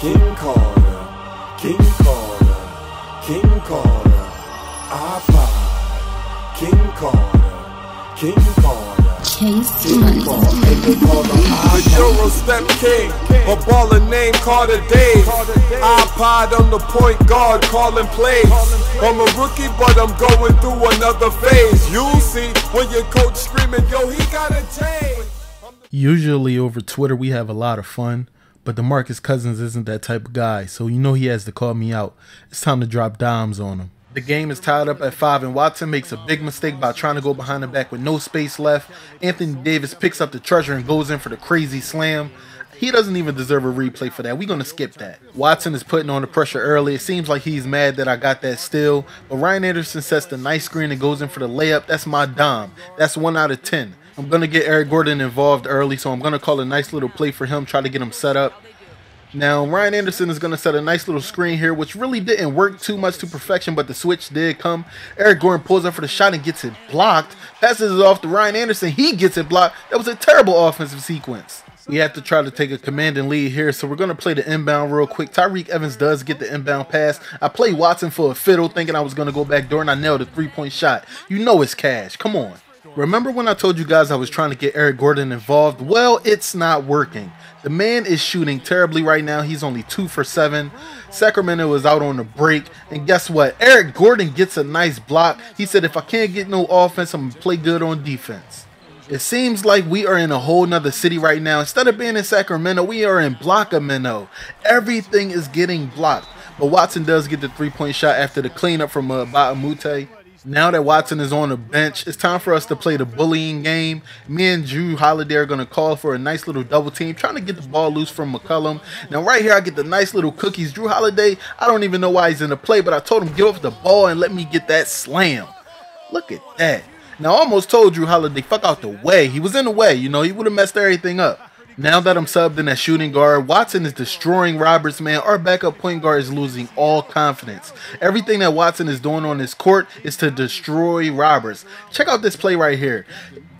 King Carter, King Carter, King Carter, iPod, King Carter, King Carter. King Carter, and they call him The iPod. Euro step king, a baller named Carter Dave. iPod, I'm the point guard calling plays. I'm a rookie, but I'm going through another phase. You'll see when your coach screaming, yo, he got a chain. Usually over Twitter we have a lot of fun, but DeMarcus Cousins isn't that type of guy, so you know he has to call me out. It's time to drop dimes on him. The game is tied up at five, and Watson makes a big mistake by trying to go behind the back with no space left. Anthony Davis picks up the treasure and goes in for the crazy slam. He doesn't even deserve a replay for that. We're gonna skip that. Watson is putting on the pressure early. It seems like he's mad that I got that still, but Ryan Anderson sets the nice screen and goes in for the layup. That's my dime. That's one out of ten. I'm gonna get Eric Gordon involved early, so I'm gonna call a nice little play for him, try to get him set up. Now, Ryan Anderson is going to set a nice little screen here, which really didn't work too much to perfection, but the switch did come. Eric Gordon pulls up for the shot and gets it blocked. Passes it off to Ryan Anderson. He gets it blocked. That was a terrible offensive sequence. We have to try to take a commanding lead here, so we're going to play the inbound real quick. Tyreke Evans does get the inbound pass. I played Watson for a fiddle, thinking I was going to go back door, and I nailed a three point shot. You know it's cash. Come on. Remember when I told you guys I was trying to get Eric Gordon involved? Well, it's not working. The man is shooting terribly right now. He's only two for seven. Sacramento is out on the break. And guess what? Eric Gordon gets a nice block. He said, if I can't get no offense, I'm going to play good on defense. It seems like we are in a whole nother city right now. Instead of being in Sacramento, we are in Blockamento. Everything is getting blocked. But Watson does get the three point shot after the cleanup from uh, Mbah a Moute. Now that Watson is on the bench, it's time for us to play the bullying game. Me and Jrue Holiday are going to call for a nice little double team, trying to get the ball loose from McCollum. Now, right here, I get the nice little cookies. Jrue Holiday, I don't even know why he's in the play, but I told him, give up the ball and let me get that slam. Look at that. Now, I almost told Jrue Holiday, fuck out the way. He was in the way, you know, he would have messed everything up. Now that I'm subbed in at shooting guard, Watson is destroying Roberts, man. Our backup point guard is losing all confidence. Everything that Watson is doing on this court is to destroy Roberts. Check out this play right here.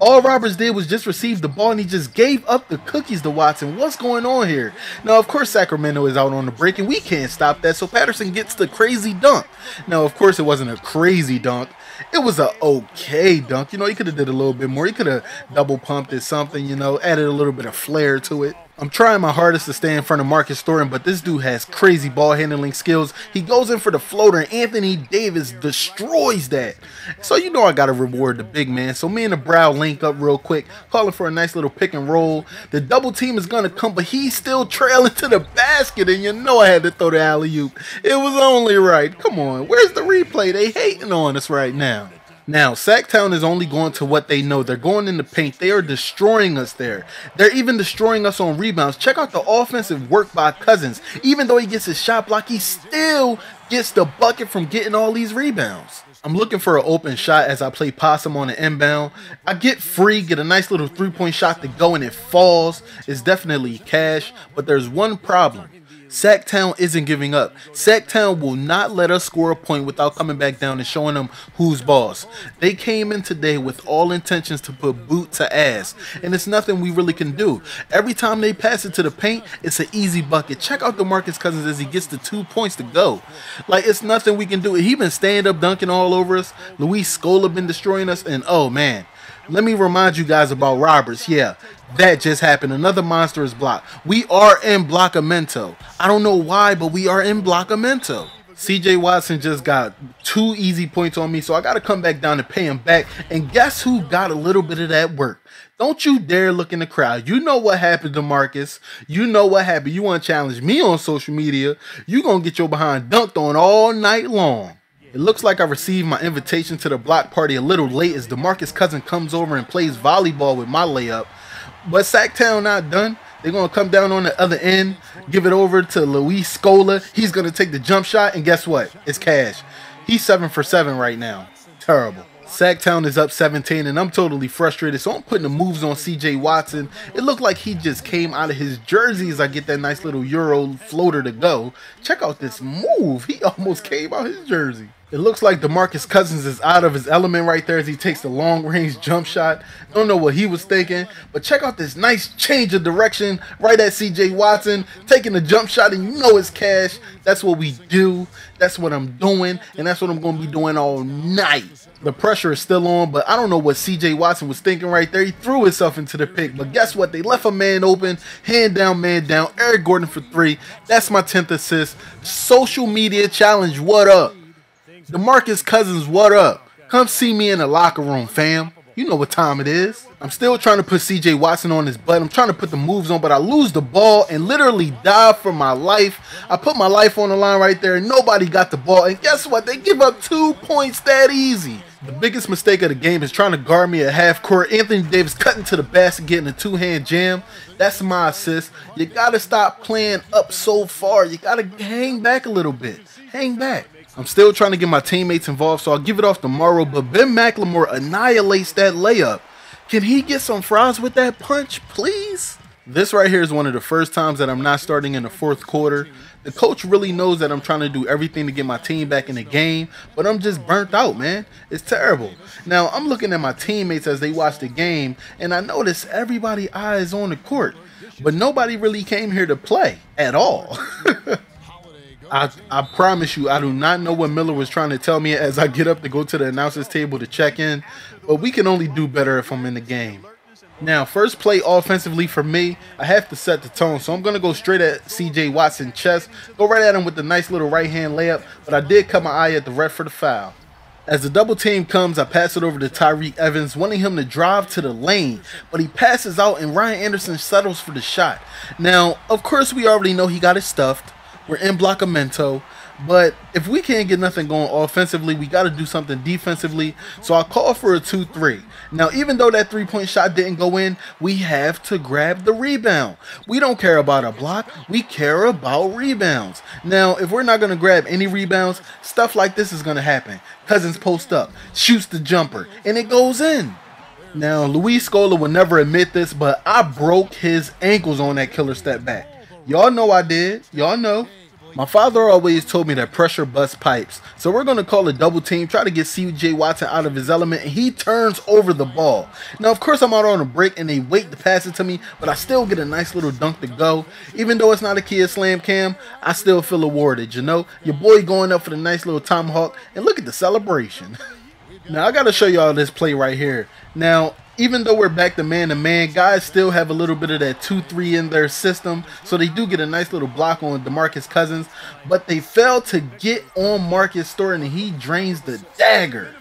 All Roberts did was just receive the ball and he just gave up the cookies to Watson. What's going on here? Now, of course, Sacramento is out on the break and we can't stop that, so Patterson gets the crazy dunk. Now, of course, it wasn't a crazy dunk. It was a okay dunk. You know, he could have did a little bit more. He could have double pumped it, something, you know, added a little bit of flair to it. I'm trying my hardest to stay in front of Marcus Thornton, but this dude has crazy ball handling skills. He goes in for the floater, and Anthony Davis destroys that. So you know I gotta reward the big man. So me and the Brow link up real quick, calling for a nice little pick and roll. The double team is gonna come, but he's still trailing to the basket, and you know I had to throw the alley oop. It was only right. Come on, where's the replay? They hating on us right now. Now, Sacktown is only going to what they know. They're going in the paint. They are destroying us there. They're even destroying us on rebounds. Check out the offensive work by Cousins. Even though he gets his shot block, he still gets the bucket from getting all these rebounds. I'm looking for an open shot as I play possum on the inbound. I get free, get a nice little three point shot to go, and it falls. It's definitely cash, but there's one problem. Sacktown isn't giving up. Sacktown will not let us score a point without coming back down and showing them who's boss. They came in today with all intentions to put boot to ass, and it's nothing we really can do. Every time they pass it to the paint, it's an easy bucket. Check out the DeMarcus Cousins as he gets the two points to go. Like it's nothing we can do. He been stand up dunking all over us. Luis Scola been destroying us, and oh man. Let me remind you guys about Roberts. Yeah, that just happened. Another monstrous block. We are in Blockamento. I don't know why, but we are in Blockamento. CJ Watson just got two easy points on me, so I got to come back down and pay him back. And guess who got a little bit of that work? Don't you dare look in the crowd. You know what happened to Marcus. You know what happened. You want to challenge me on social media. You going to get your behind dunked on all night long. It looks like I received my invitation to the block party a little late as DeMarcus Cousin comes over and plays volleyball with my layup. But Sacktown not done. They're gonna come down on the other end, give it over to Luis Scola. He's gonna take the jump shot, and guess what? It's cash. He's seven for seven right now. Terrible. Sacktown is up 17, and I'm totally frustrated. So I'm putting the moves on CJ Watson. It looked like he just came out of his jersey as I get that nice little Euro floater to go. Check out this move. He almost came out his jersey. It looks like DeMarcus Cousins is out of his element right there as he takes the long range jump shot. Don't know what he was thinking, but check out this nice change of direction right at CJ Watson, taking the jump shot, and you know it's cash. That's what we do. That's what I'm doing, and that's what I'm going to be doing all night. The pressure is still on, but I don't know what CJ Watson was thinking right there. He threw himself into the pick, but guess what? They left a man open, hand down, man down. Eric Gordon for three. That's my 10th assist. Social media challenge, what up? DeMarcus Cousins, what up? Come see me in the locker room, fam. You know what time it is. I'm still trying to put CJ Watson on his butt. I'm trying to put the moves on, but I lose the ball and literally die for my life. I put my life on the line right there, and nobody got the ball. And guess what? They give up two points that easy. The biggest mistake of the game is trying to guard me at half court. Anthony Davis cutting to the basket, getting a two hand jam. That's my assist. You got to stop playing up so far. You got to hang back a little bit. Hang back. I'm still trying to get my teammates involved, so I'll give it off to Morrow. But Ben McLemore annihilates that layup. Can he get some fries with that punch, please? This right here is one of the first times that I'm not starting in the fourth quarter. The coach really knows that I'm trying to do everything to get my team back in the game, but I'm just burnt out, man. It's terrible. Now, I'm looking at my teammates as they watch the game, and I notice everybody eyes on the court, but nobody really came here to play at all. I, I promise you, I do not know what Miller was trying to tell me as I get up to go to the announcers table to check in, but we can only do better if I'm in the game. Now, first play offensively for me, I have to set the tone, so I'm going to go straight at CJ Watson chest, go right at him with the nice little right hand layup, but I did cut my eye at the ref for the foul. As the double team comes, I pass it over to Tyreke Evans, wanting him to drive to the lane, but he passes out and Ryan Anderson settles for the shot. Now, of course, we already know he got it stuffed. We're in blockamento. But if we can't get nothing going offensively, we got to do something defensively. So I call for a 2 3. Now, even though that three point shot didn't go in, we have to grab the rebound. We don't care about a block, we care about rebounds. Now, if we're not going to grab any rebounds, stuff like this is going to happen. Cousins post up, shoots the jumper, and it goes in. Now, Luis Scola will never admit this, but I broke his ankles on that killer step back. Y'all know I did. Y'all know. My father always told me that pressure busts pipes. So we're going to call a double team, try to get CJ Watson out of his element, and he turns over the ball. Now, of course, I'm out on a break and they wait to pass it to me, but I still get a nice little dunk to go. Even though it's not a Kia Slam Cam, I still feel awarded, you know? Your boy going up for the nice little tomahawk, and look at the celebration. now, I got to show y'all this play right here. Now, even though we're back to man to man, guys still have a little bit of that 2 3 in their system. So they do get a nice little block on Demarcus Cousins, but they fail to get on Marcus Thornton and he drains the dagger.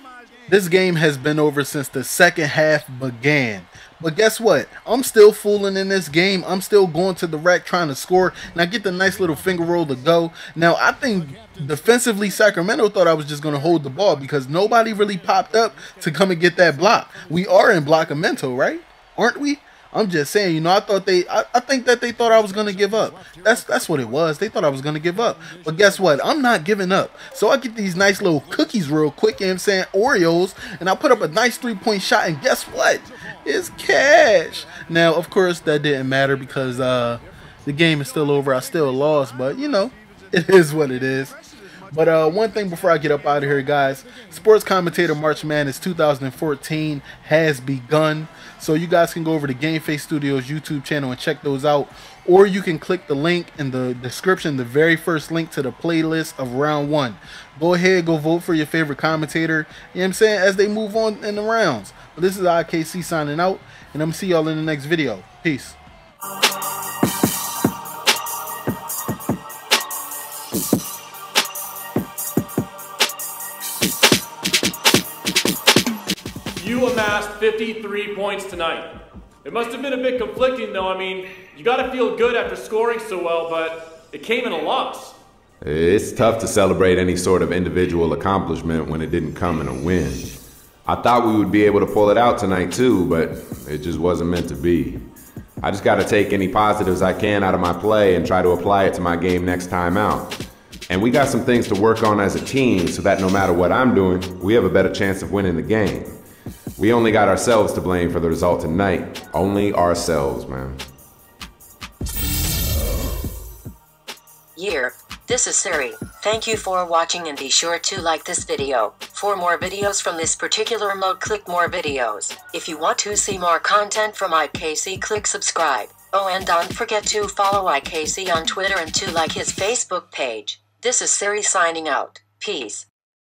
This game has been over since the second half began. But guess what? I'm still fooling in this game. I'm still going to the rack trying to score. And get the nice little finger roll to go. Now, I think defensively, Sacramento thought I was just going to hold the ball because nobody really popped up to come and get that block. We are in blockamento, right? Aren't we? I'm just saying, you know, I thought they, I, I think that they thought I was gonna give up. That's that's what it was. They thought I was gonna give up. But guess what? I'm not giving up. So I get these nice little cookies real quick, you know I'm saying, Oreos, and I put up a nice three point shot, and guess what? It's cash. Now, of course, that didn't matter because uh, the game is still over. I still lost, but you know, it is what it is. But uh, one thing before I get up out of here, guys, Sports Commentator March Madness 2014 has begun. So you guys can go over to Game Face Studios YouTube channel and check those out. Or you can click the link in the description, the very first link to the playlist of round one. Go ahead, go vote for your favorite commentator. You know what I'm saying? As they move on in the rounds. But this is IKC signing out, and I'm to see y'all in the next video. Peace. You amassed 53 points tonight. It must have been a bit conflicting, though. I mean, you got to feel good after scoring so well, but it came in a loss. It's tough to celebrate any sort of individual accomplishment when it didn't come in a win. I thought we would be able to pull it out tonight, too, but it just wasn't meant to be. I just got to take any positives I can out of my play and try to apply it to my game next time out. And we got some things to work on as a team so that no matter what I'm doing, we have a better chance of winning the game. We only got ourselves to blame for the result tonight. Only ourselves, man. Year This is Siri. Thank you for watching and be sure to like this video. For more videos from this particular mode click more videos. If you want to see more content from IKC click subscribe. Oh and don't forget to follow IKC on Twitter and to like his Facebook page. This is Siri signing out. Peace.